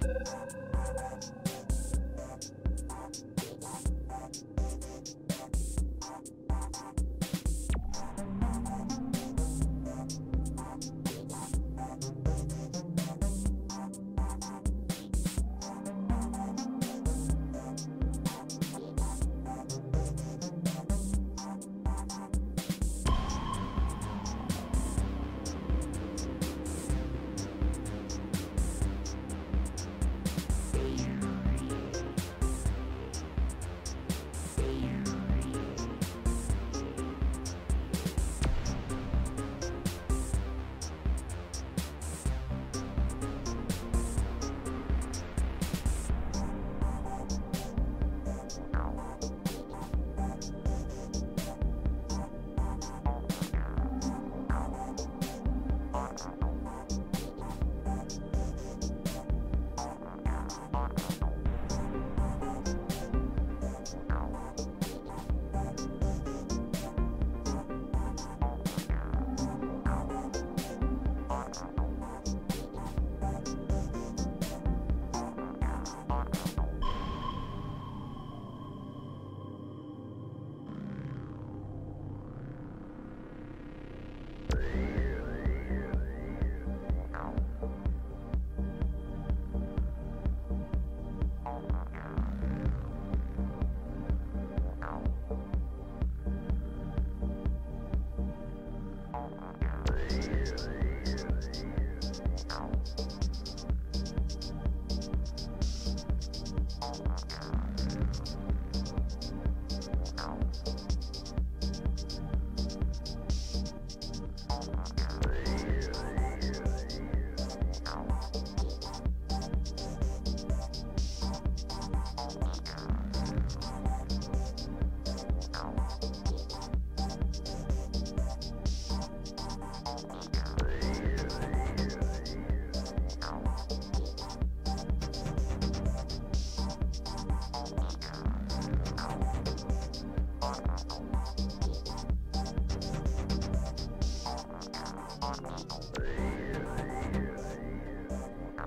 this.